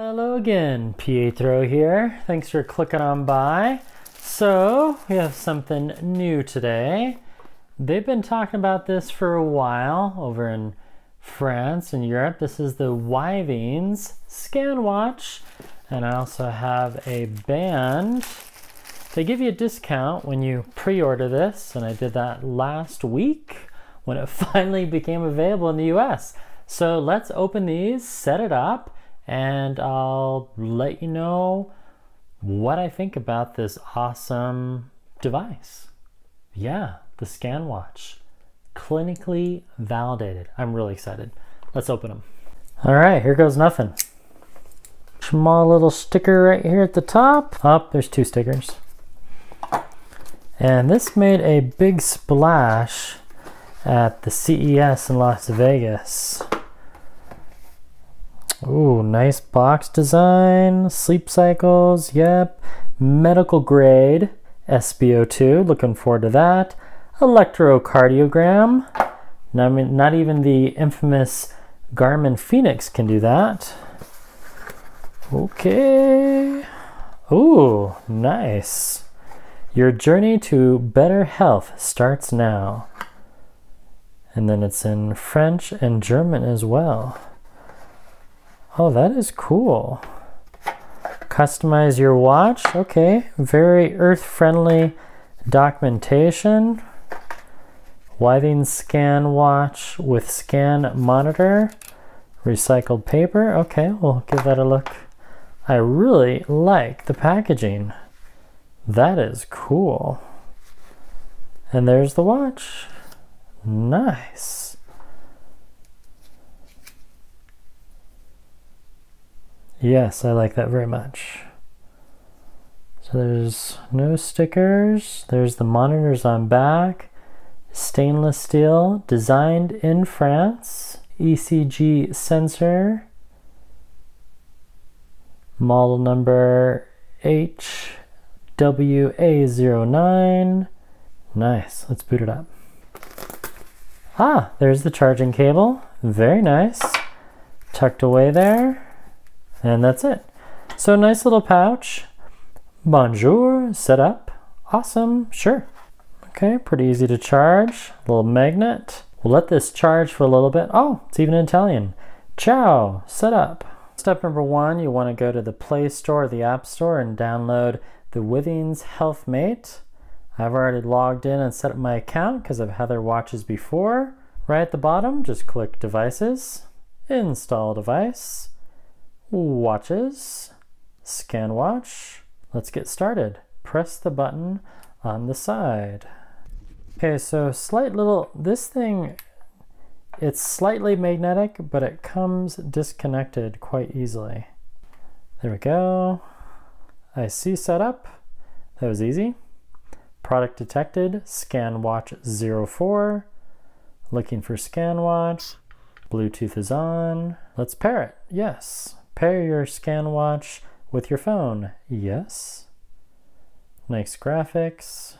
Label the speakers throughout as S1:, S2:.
S1: Hello again, Pietro here. Thanks for clicking on by. So, we have something new today. They've been talking about this for a while over in France and Europe. This is the Withings Scan Watch. And I also have a band. They give you a discount when you pre-order this, and I did that last week when it finally became available in the US. So let's open these, set it up, and I'll let you know what I think about this awesome device. Yeah, the ScanWatch. Clinically validated. I'm really excited. Let's open them. All right, here goes nothing. Small little sticker right here at the top. Oh, there's two stickers. And this made a big splash at the CES in Las Vegas. Ooh, nice box design, sleep cycles, yep. Medical grade SpO2, looking forward to that. Electrocardiogram, not, not even the infamous Garmin Fenix can do that. Okay. Ooh, nice. Your journey to better health starts now. And then it's in French and German as well. Oh, that is cool. Customize your watch. Okay, very earth-friendly documentation. Withings scan watch with scan monitor. Recycled paper. Okay, we'll give that a look. I really like the packaging. That is cool. And there's the watch. Nice. Yes, I like that very much. So there's no stickers. There's the monitors on back. Stainless steel, designed in France. ECG sensor. Model number HWA09. Nice, let's boot it up. Ah, there's the charging cable. Very nice. Tucked away there. And that's it. So nice little pouch. Bonjour, set up. Awesome, sure. Okay, pretty easy to charge. Little magnet. We'll let this charge for a little bit. Oh, it's even Italian. Ciao, set up. Step number one, you want to go to the Play Store or the App Store and download the Withings HealthMate. I've already logged in and set up my account because I've had their watches before. Right at the bottom, just click Devices, Install Device, watches, scan watch. Let's get started. Press the button on the side. Okay, so slight little, this thing, it's slightly magnetic, but it comes disconnected quite easily. There we go. I see setup. That was easy. Product detected, scan watch 04. Looking for scan watch. Bluetooth is on. Let's pair it. Yes. Pair your scan watch with your phone. Yes. Nice graphics.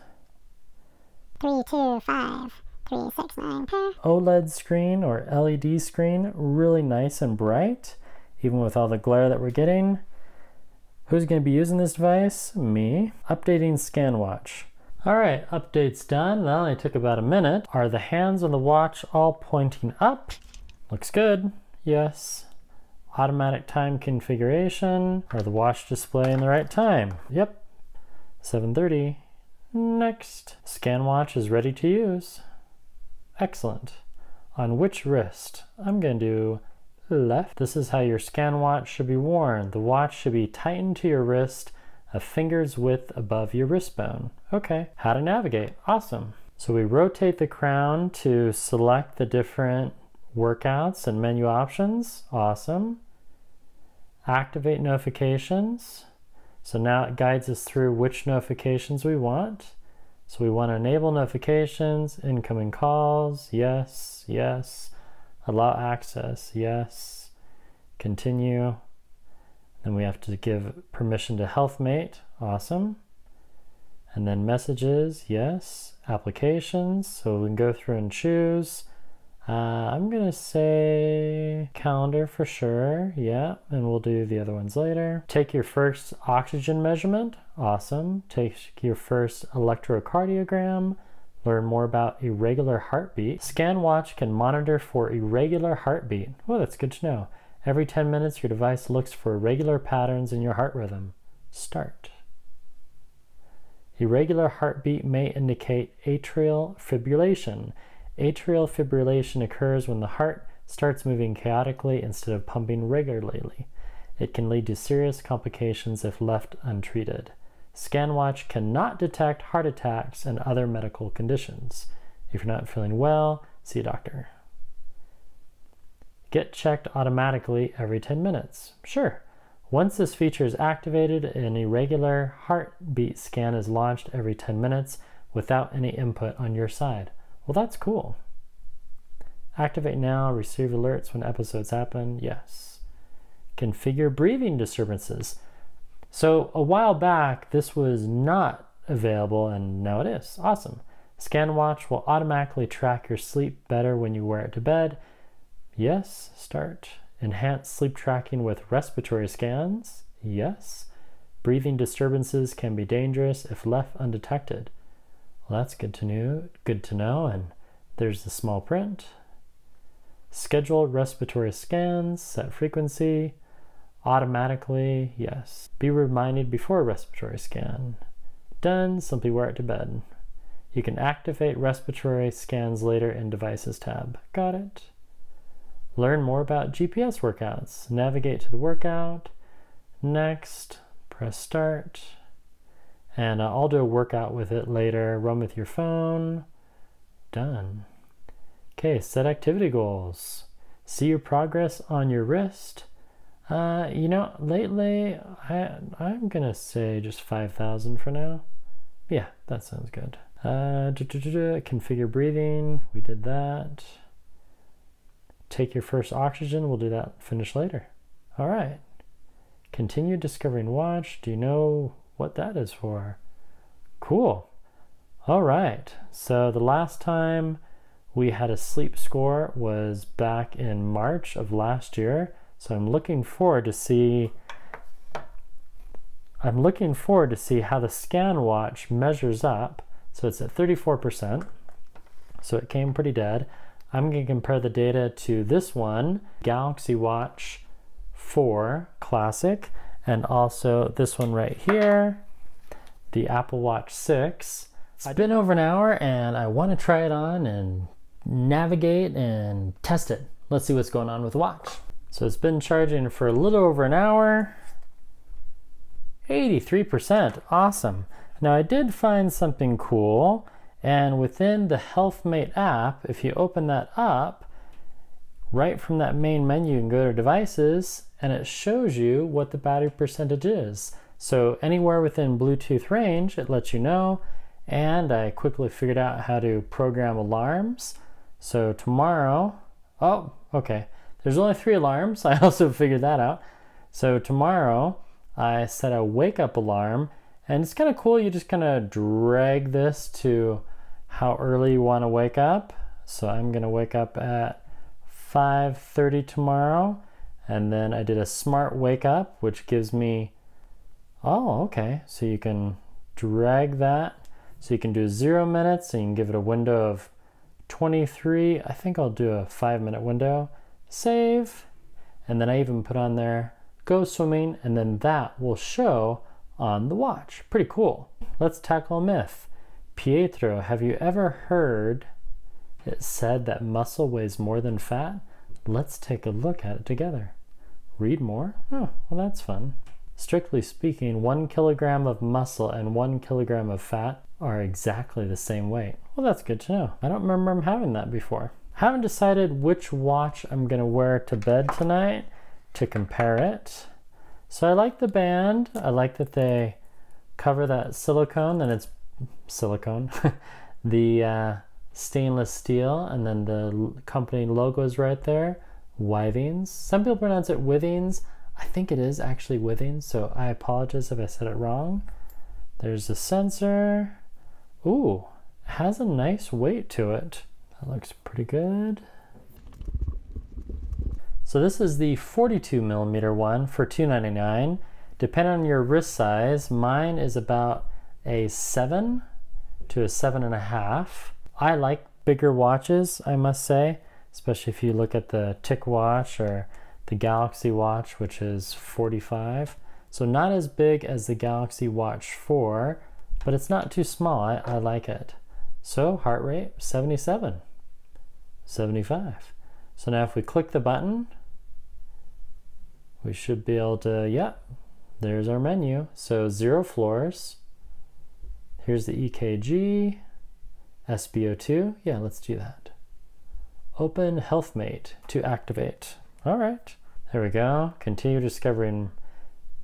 S2: Three, two, five, three, six, nine, pair.
S1: OLED screen or LED screen, really nice and bright, even with all the glare that we're getting. Who's going to be using this device? Me. Updating scan watch. All right, update's done. That only took about a minute. Are the hands on the watch all pointing up? Looks good. Yes automatic time configuration. or the watch display in the right time? Yep, 7.30. Next. Scan watch is ready to use. Excellent. On which wrist? I'm going to do left. This is how your scan watch should be worn. The watch should be tightened to your wrist a finger's width above your wrist bone. Okay, how to navigate. Awesome. So we rotate the crown to select the different workouts and menu options. Awesome activate notifications. So now it guides us through which notifications we want. So we want to enable notifications, incoming calls, yes, yes, allow access, yes, continue. Then we have to give permission to HealthMate, awesome. And then messages, yes, applications, so we can go through and choose. Uh, I'm gonna say calendar for sure. Yeah, and we'll do the other ones later. Take your first oxygen measurement. Awesome. Take your first electrocardiogram. Learn more about irregular heartbeat. Scan watch can monitor for irregular heartbeat. Well, that's good to know. Every 10 minutes, your device looks for irregular patterns in your heart rhythm. Start. Irregular heartbeat may indicate atrial fibrillation. Atrial fibrillation occurs when the heart starts moving chaotically instead of pumping regularly. It can lead to serious complications if left untreated. ScanWatch cannot detect heart attacks and other medical conditions. If you're not feeling well, see a doctor. Get checked automatically every 10 minutes. Sure. Once this feature is activated, an irregular heartbeat scan is launched every 10 minutes without any input on your side. Well, that's cool. Activate now, receive alerts when episodes happen. Yes. Configure breathing disturbances. So a while back, this was not available, and now it is. Awesome. ScanWatch will automatically track your sleep better when you wear it to bed. Yes, start. Enhance sleep tracking with respiratory scans. Yes. Breathing disturbances can be dangerous if left undetected. Well, that's good to know. Good to know. And there's the small print. Schedule respiratory scans, set frequency automatically, yes. Be reminded before respiratory scan. Done, simply wear it to bed. You can activate respiratory scans later in Devices tab. Got it. Learn more about GPS workouts. Navigate to the workout. Next, press start. And uh, I'll do a workout with it later. Run with your phone. Done. Okay, set activity goals. See your progress on your wrist. Uh, you know, lately I I'm gonna say just five thousand for now. Yeah, that sounds good. Uh, configure breathing. We did that. Take your first oxygen. We'll do that. Finish later. All right. Continue discovering watch. Do you know what that is for? Cool. All right. So the last time we had a sleep score was back in March of last year. So I'm looking forward to see I'm looking forward to see how the scan watch measures up. So it's at 34%. So it came pretty dead. I'm going to compare the data to this one, Galaxy Watch 4 Classic, and also this one right here, the Apple Watch 6. It's been over an hour and I want to try it on and navigate and test it. Let's see what's going on with the watch. So it's been charging for a little over an hour. 83%, awesome. Now I did find something cool, and within the HealthMate app, if you open that up, right from that main menu, you can go to devices, and it shows you what the battery percentage is. So anywhere within Bluetooth range, it lets you know, and I quickly figured out how to program alarms. So tomorrow, oh, okay. There's only three alarms. I also figured that out. So tomorrow I set a wake up alarm and it's kind of cool. You just kind of drag this to how early you want to wake up. So I'm going to wake up at 5.30 tomorrow. And then I did a smart wake up, which gives me, oh, okay. So you can drag that. So you can do zero minutes and you can give it a window of 23. I think I'll do a five minute window save, and then I even put on there go swimming, and then that will show on the watch. Pretty cool. Let's tackle a myth. Pietro, have you ever heard it said that muscle weighs more than fat? Let's take a look at it together. Read more? Oh, well, that's fun. Strictly speaking, one kilogram of muscle and one kilogram of fat are exactly the same weight. Well, that's good to know. I don't remember having that before. Haven't decided which watch I'm going to wear to bed tonight to compare it. So I like the band. I like that they cover that silicone and it's silicone, the uh, stainless steel, and then the company logo is right there. Withings. Some people pronounce it Withings. I think it is actually Withings, so I apologize if I said it wrong. There's a sensor. Ooh, has a nice weight to it. That looks pretty good. So this is the 42 millimeter one for $2.99. Depending on your wrist size, mine is about a seven to a seven and a half. I like bigger watches, I must say, especially if you look at the TicWatch or the Galaxy Watch, which is 45. So not as big as the Galaxy Watch 4, but it's not too small. I, I like it. So heart rate 77, 75. So now if we click the button, we should be able to, yeah, there's our menu. So zero floors. Here's the EKG, SpO2. Yeah, let's do that. Open HealthMate to activate. All right, there we go. Continue discovering.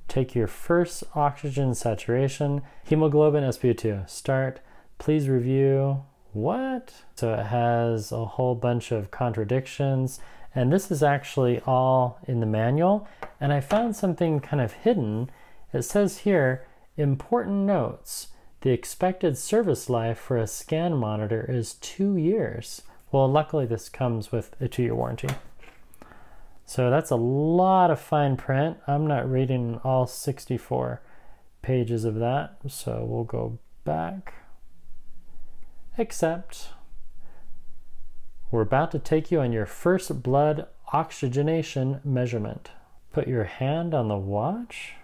S1: Take your first oxygen saturation, hemoglobin, SpO2. Start. Please review. What? So it has a whole bunch of contradictions. And this is actually all in the manual. And I found something kind of hidden. It says here, important notes. The expected service life for a scan monitor is two years. Well, luckily this comes with a two-year warranty. So that's a lot of fine print. I'm not reading all 64 pages of that, so we'll go back. Except we're about to take you on your first blood oxygenation measurement. Put your hand on the watch.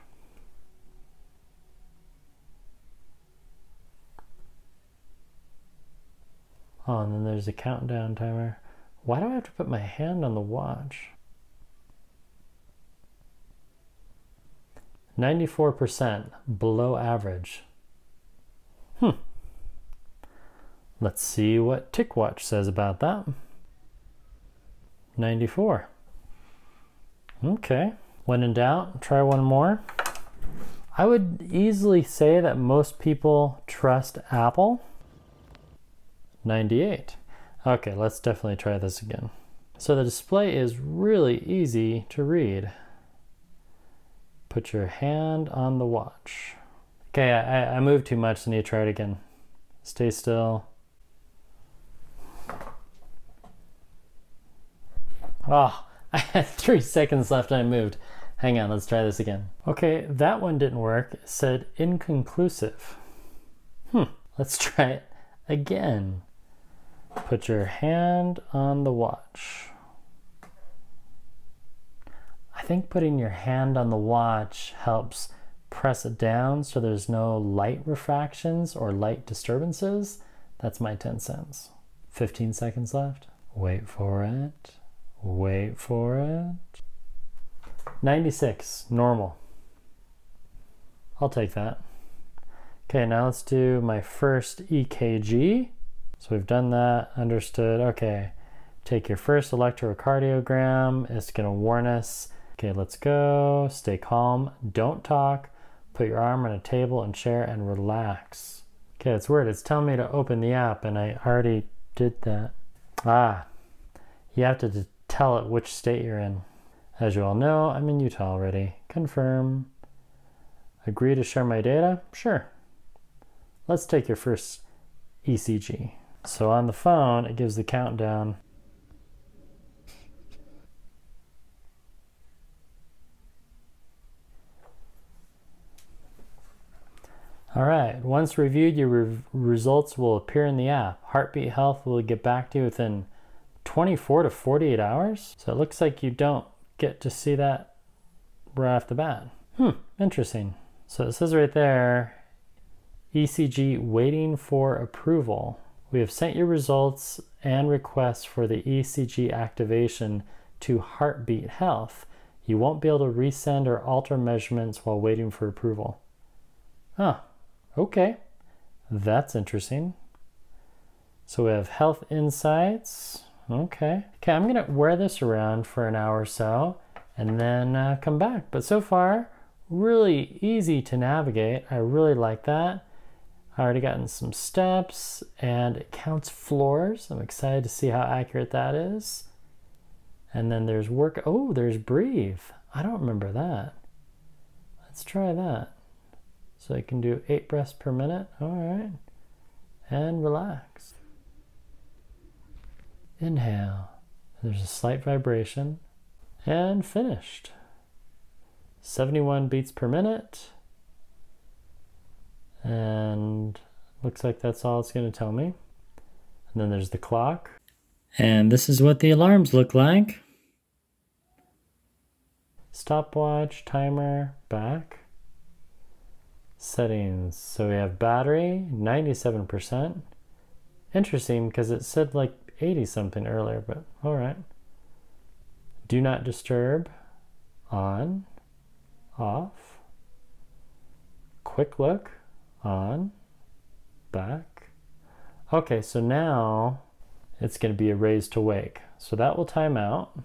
S1: Oh, and then there's a countdown timer. Why do I have to put my hand on the watch? 94% below average. Hmm. Let's see what TicWatch says about that. 94. Okay. When in doubt, try one more. I would easily say that most people trust Apple. 98. Okay, let's definitely try this again. So the display is really easy to read. Put your hand on the watch. Okay, I, I moved too much, so I need to try it again. Stay still. Oh, I had three seconds left and I moved. Hang on, let's try this again. Okay, that one didn't work. It said inconclusive. Hmm, let's try it again. Put your hand on the watch. I think putting your hand on the watch helps press it down so there's no light refractions or light disturbances. That's my 10 cents. 15 seconds left. Wait for it. Wait for it. 96, normal. I'll take that. Okay, now let's do my first EKG. So we've done that, understood. Okay, take your first electrocardiogram. It's gonna warn us. Okay, let's go. Stay calm. Don't talk. Put your arm on a table and chair and relax. Okay, it's weird. It's telling me to open the app and I already did that. Ah, you have to tell it which state you're in. As you all know, I'm in Utah already. Confirm. Agree to share my data? Sure. Let's take your first ECG. So on the phone, it gives the countdown. All right, once reviewed, your re results will appear in the app. Heartbeat Health will get back to you within 24 to 48 hours. So it looks like you don't get to see that right off the bat. Hmm, interesting. So it says right there, ECG waiting for approval. We have sent your results and requests for the ECG activation to Heartbeat Health. You won't be able to resend or alter measurements while waiting for approval. Huh, okay. That's interesting. So we have Health Insights. Okay. Okay, I'm gonna wear this around for an hour or so and then uh, come back. But so far, really easy to navigate. I really like that. Already gotten some steps and it counts floors. I'm excited to see how accurate that is. And then there's work. Oh, there's breathe. I don't remember that. Let's try that. So I can do eight breaths per minute. All right. And relax. Inhale. There's a slight vibration. And finished. 71 beats per minute. And looks like that's all it's going to tell me. And then there's the clock. And this is what the alarms look like. Stopwatch, timer, back. Settings. So we have battery, 97%. Interesting because it said like 80 something earlier, but all right. Do not disturb, on, off. Quick look, on, back. Okay, so now it's going to be a raise to wake. So that will time out.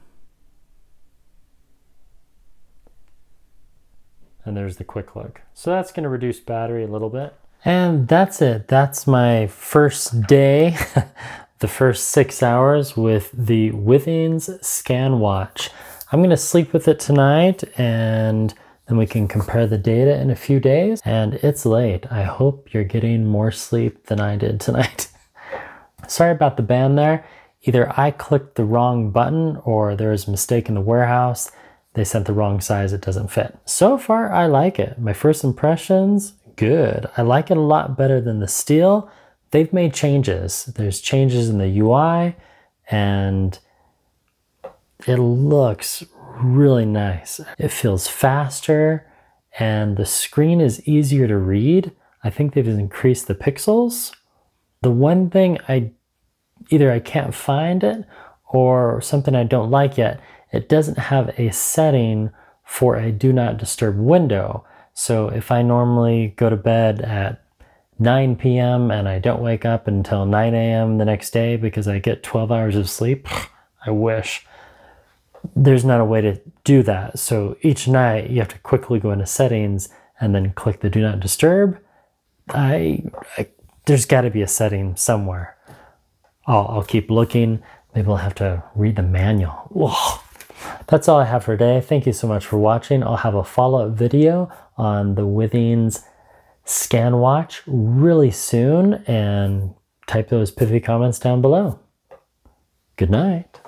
S1: And there's the quick look. So that's going to reduce battery a little bit. And that's it. That's my first day, the first six hours with the Withings Scan Watch. I'm going to sleep with it tonight and then we can compare the data in a few days. And it's late. I hope you're getting more sleep than I did tonight. Sorry about the band there. Either I clicked the wrong button or there was a mistake in the warehouse. They sent the wrong size, it doesn't fit. So far, I like it. My first impressions, good. I like it a lot better than the steel. They've made changes. There's changes in the UI and it looks really nice. It feels faster and the screen is easier to read. I think they've increased the pixels. The one thing I either I can't find it or something I don't like yet, it doesn't have a setting for a do not disturb window. So if I normally go to bed at 9 p.m. and I don't wake up until 9 a.m. the next day because I get 12 hours of sleep, I wish. There's not a way to do that. So each night you have to quickly go into settings and then click the do not disturb. I, I there's got to be a setting somewhere. I'll, I'll keep looking. Maybe I'll have to read the manual. Whoa. That's all I have for today. Thank you so much for watching. I'll have a follow-up video on the Withings Scan Watch really soon and type those pithy comments down below. Good night.